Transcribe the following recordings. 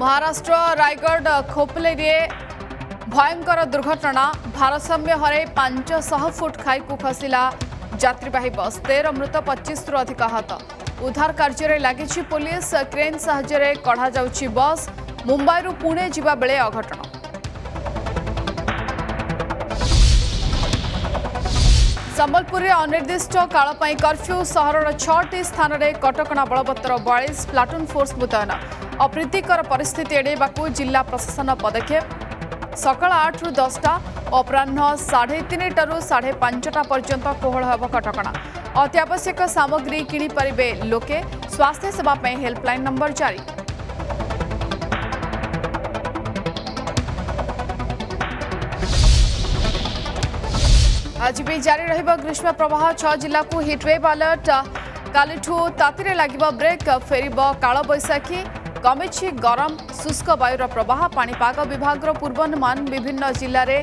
ମହାରାଷ୍ଟ୍ର ରାୟଗଡ଼ ଖୋପଲେରେ ଭୟଙ୍କର ଦୁର୍ଘଟଣା ଭାରସାମ୍ୟ ହରାଇ ପାଞ୍ଚଶହ ଫୁଟ ଖାଇକୁ ଖସିଲା ଯାତ୍ରୀବାହୀ ବସ୍ ତେର ମୃତ ପଚିଶରୁ ଅଧିକ ଆହତ ଉଦ୍ଧାର କାର୍ଯ୍ୟରେ ଲାଗିଛି ପୋଲିସ କ୍ରେନ୍ ସାହାଯ୍ୟରେ କଢ଼ାଯାଉଛି ବସ୍ ମୁମ୍ବାଇରୁ ପୁଣେ ଯିବା ବେଳେ ଅଘଟଣ ସମ୍ବଲପୁରରେ ଅନିର୍ଦ୍ଦିଷ୍ଟ କାଳ ପାଇଁ କର୍ଫ୍ୟୁ ସହରର ଛଅଟି ସ୍ଥାନରେ କଟକଣା ବଳବତ୍ତର ବୟାଳିଶ ପ୍ଲାଟୁନ୍ ଫୋର୍ସ ମୁତୟନ ଅପ୍ରୀତିକର ପରିସ୍ଥିତି ଏଡ଼େଇବାକୁ ଜିଲ୍ଲା ପ୍ରଶାସନ ପଦକ୍ଷେପ ସକାଳ ଆଠରୁ ଦଶଟା ଅପରାହ୍ନ ସାଢ଼େ ତିନିଟାରୁ ସାଢ଼େ ପାଞ୍ଚଟା ପର୍ଯ୍ୟନ୍ତ କୋହଳ ହେବ କଟକଣା ଅତ୍ୟାବଶ୍ୟକ ସାମଗ୍ରୀ କିଣିପାରିବେ ଲୋକେ ସ୍ୱାସ୍ଥ୍ୟସେବା ପାଇଁ ହେଲ୍ପଲାଇନ୍ ନମ୍ବର ଜାରି ଆଜି ବି ଜାରି ରହିବ ଗ୍ରୀଷ୍ମ ପ୍ରବାହ ଛଅ ଜିଲ୍ଲାକୁ ହିଟ୍ୱେଭ୍ ଆଲର୍ଟ କାଲିଠୁ ତାତିରେ ଲାଗିବ ବ୍ରେକ୍ ଫେରିବ କାଳବୈଶାଖୀ କମିଛି ଗରମ ଶୁଷ୍କ ବାୟୁର ପ୍ରବାହ ପାଣିପାଗ ବିଭାଗର ପୂର୍ବାନୁମାନ ବିଭିନ୍ନ ଜିଲ୍ଲାରେ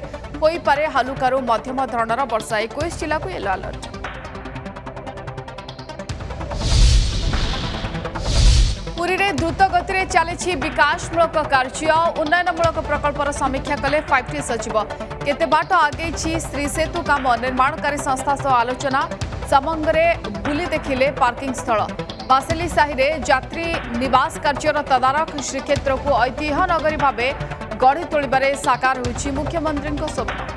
ହୋଇପାରେ ହାଲୁକାରୁ ମଧ୍ୟମ ଧରଣର ବର୍ଷା ଏକୋଇଶ ଜିଲ୍ଲାକୁ ୟେଲୋ ଆଲର୍ଟ पुरी में द्रुतगति में चली विकासमूलक कार्य उन्नयनमूलक प्रकल्पर समीक्षा कले फाइव टी सचिव केत बाट आगे श्री सेतु कम निर्माणकारी संस्था सह आलोचना समंगे बुली देखिले पार्किंग स्थल बासिली साहिरे जात्री निवास कार्यर तदारख श्रीक्षेत्र को ऐतिह्य नगरी भाव गढ़ी तोलें साकार मुख्यमंत्री स्वप्न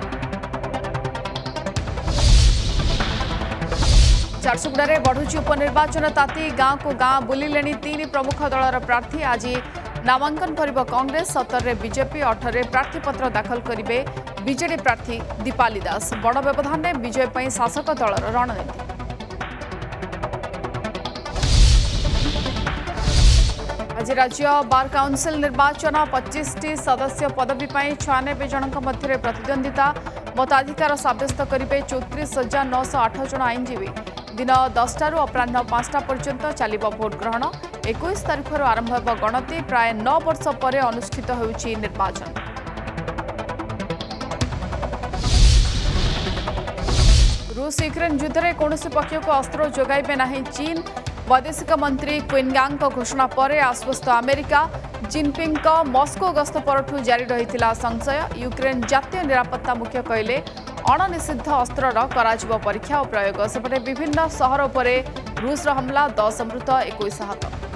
ଝାରସୁଗୁଡ଼ାରେ ବଢ଼ୁଛି ଉପନିର୍ବାଚନ ତାତି ଗାଁକୁ ଗାଁ ବୁଲିଲେଣି ତିନି ପ୍ରମୁଖ ଦଳର ପ୍ରାର୍ଥୀ ଆଜି ନାମାଙ୍କନ କରିବ କଂଗ୍ରେସ ସତରରେ ବିଜେପି ଅଠରରେ ପ୍ରାର୍ଥୀପତ୍ର ଦାଖଲ କରିବେ ବିଜେଡି ପ୍ରାର୍ଥୀ ଦୀପାଲି ଦାସ ବଡ଼ ବ୍ୟବଧାନରେ ବିଜୟ ପାଇଁ ଶାସକ ଦଳର ରଣନୀତି ଆଜି ରାଜ୍ୟ ବାର୍ କାଉନସିଲ୍ ନିର୍ବାଚନ ପଚିଶଟି ସଦସ୍ୟ ପଦବୀ ପାଇଁ ଛୟାନବେ ଜଣଙ୍କ ମଧ୍ୟରେ ପ୍ରତିଦ୍ୱନ୍ଦିତା ମତାଧିକାର ସାବ୍ୟସ୍ତ କରିବେ ଚଉତିରିଶ ହଜାର ନଅଶହ ଆଠ ଜଣ ଆଇନଜୀବୀ दिन दसटा अपराह पाँचटा पर्न्त चल्यो भोट ग्रहण एकैस आरंभ आरम्भ गणति प्राय प्रायः नर्ष अनुष्ठित हुन्छ निर्वाचन रुष युक्रेन युद्धले कसैस पक्षको अस्त्र जोगेँ चीन वैदेशिक मन्त्री घोषणा पर आश्वस्त अमेरिका जिन्पिङको मस्को गस्तु जारी र संशय युक्रेन जातीय निरापत्ता मुख्य कहिले अणनिषिद्ध अस्त्र र प्रयोग सपटे विभिन्न सहरुस हमला दस मृत एकैस आहत